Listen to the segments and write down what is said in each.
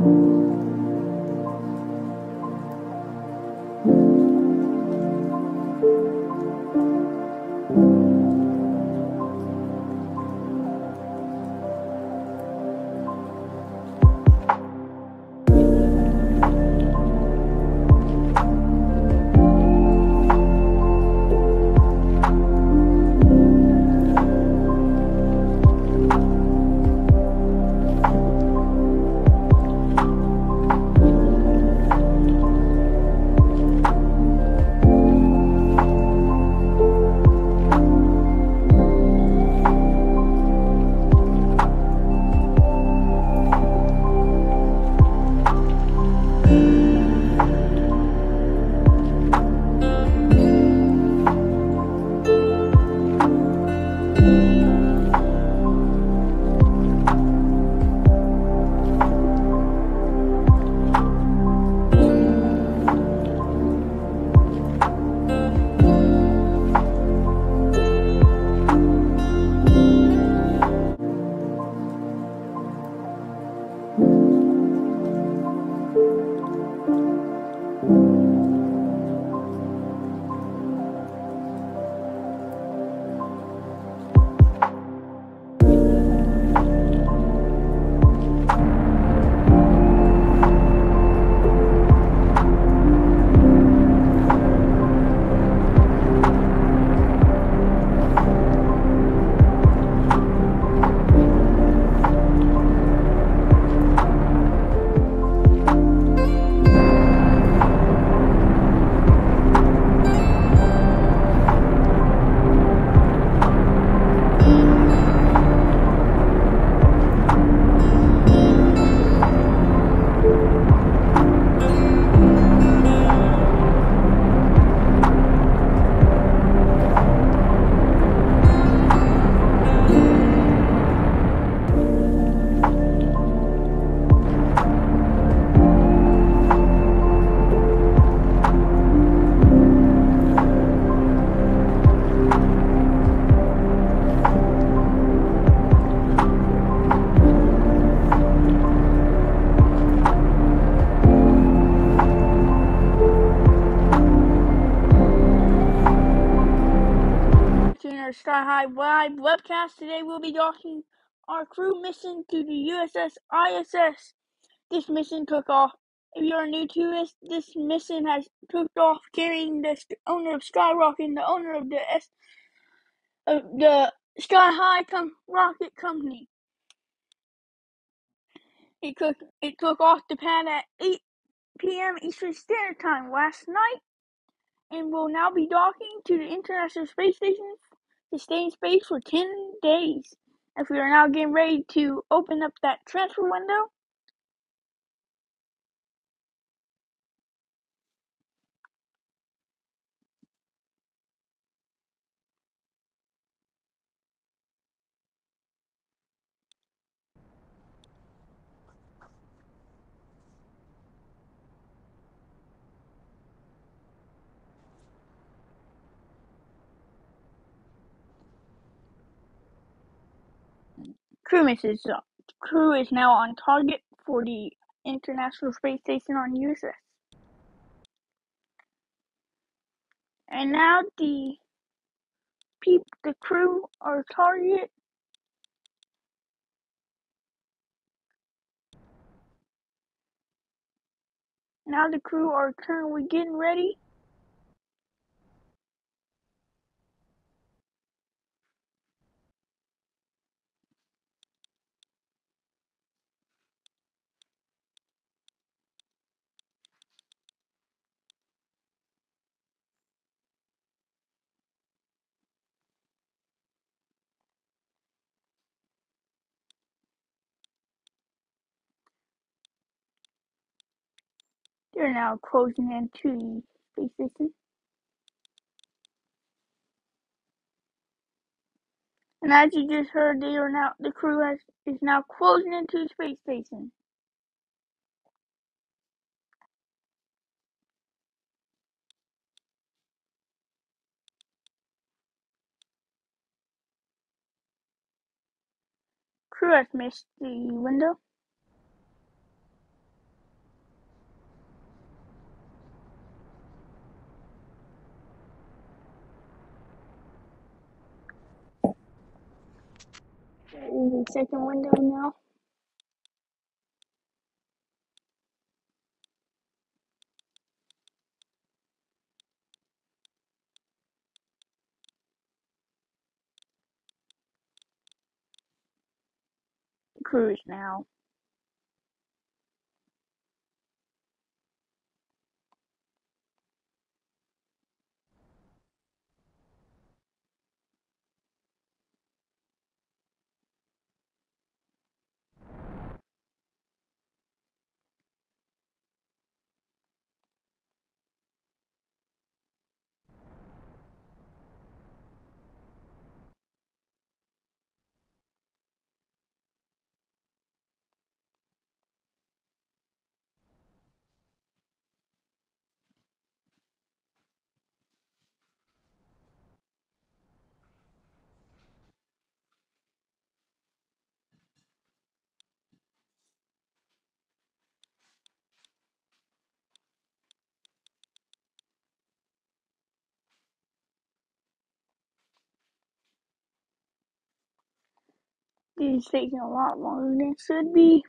our Live webcast. Today we'll be docking our crew mission to the USS ISS. This mission took off. If you are new to this, this mission has took off carrying the owner of Skyrocket, the owner of the S, of the Sky High com- Rocket Company. It took it took off the pad at 8 p.m. Eastern Standard Time last night, and will now be docking to the International Space Station to stay in space for 10 days. If we are now getting ready to open up that transfer window, crew misses uh, crew is now on target for the International Space Station on USS. And now the peep the crew are target. Now the crew are currently getting ready. They're now closing into the space station. And as you just heard, they are now the crew has is now closing into the space station. Crew has missed the window. The second window now. Cruise now. This is taking a lot longer than it should be.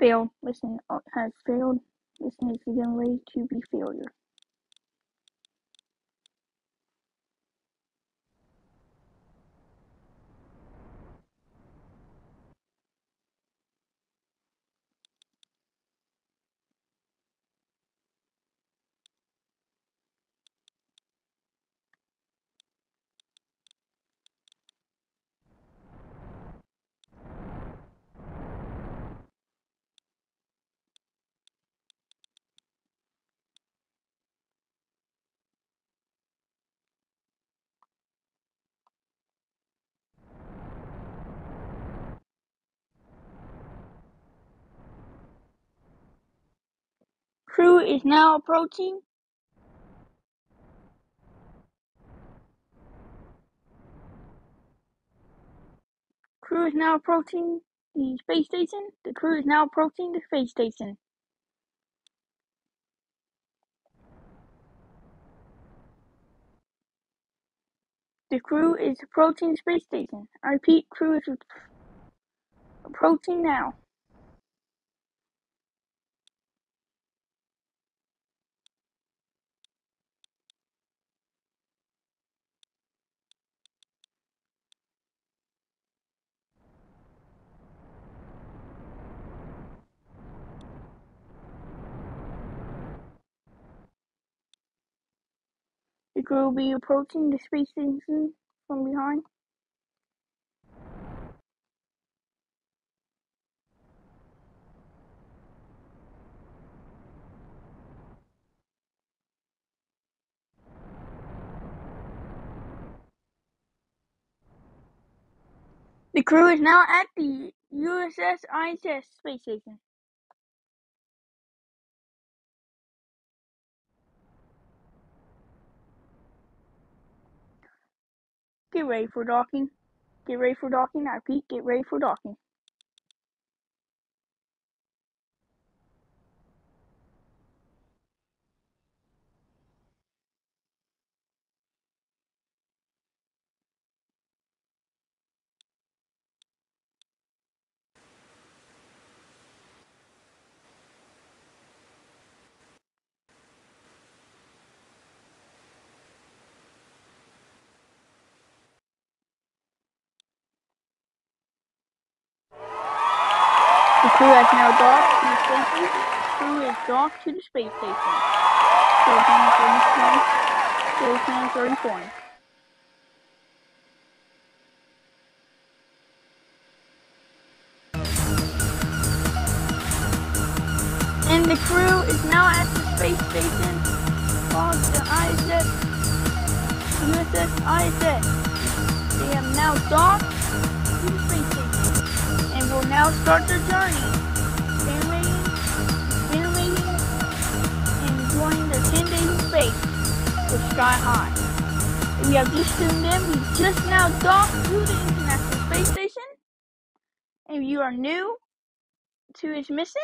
Failed. Mission uh, has failed. Mission is getting ready to be failure. Crew is now approaching. Crew is now approaching the space station. The crew is now approaching the space station. The crew is approaching the space station. I repeat, crew is approaching now. Be approaching the space station from behind. The crew is now at the USS ISS space station. Get ready for docking. Get ready for docking. I repeat, get ready for docking. The crew has now docked to the station. Crew is docked to the space station. Channel 34. And the crew is now at the space station the ISS, USS ISS. They have now docked and now start the journey. Generating, generating, and enjoying the 10 days of space with Sky High. We have just tuned in. We just now docked to the International Space Station. If you are new to its mission,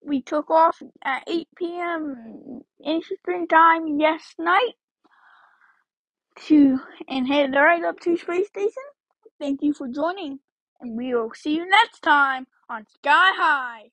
we took off at 8 p.m. Eastern Time yes night to and headed right up to space station. Thank you for joining and we will see you next time on Sky High.